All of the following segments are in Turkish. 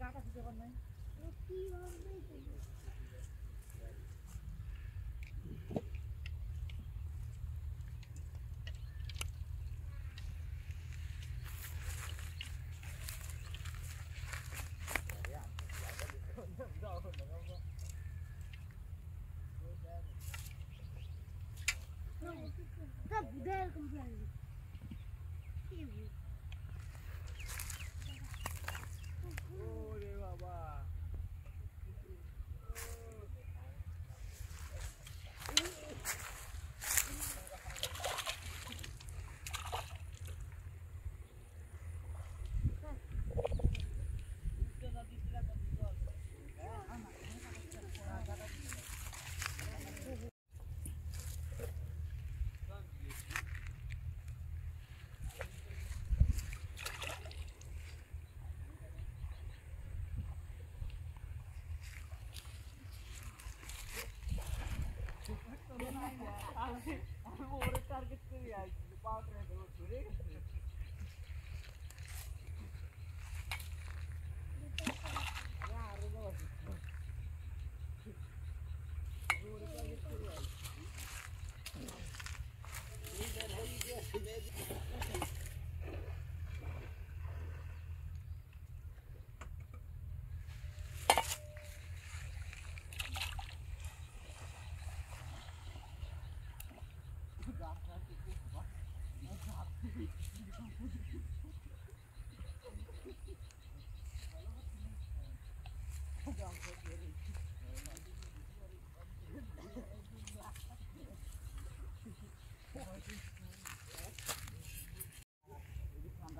কাটা খুঁজে পার নাই। Aku urut target tuh ya, lupa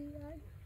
see that.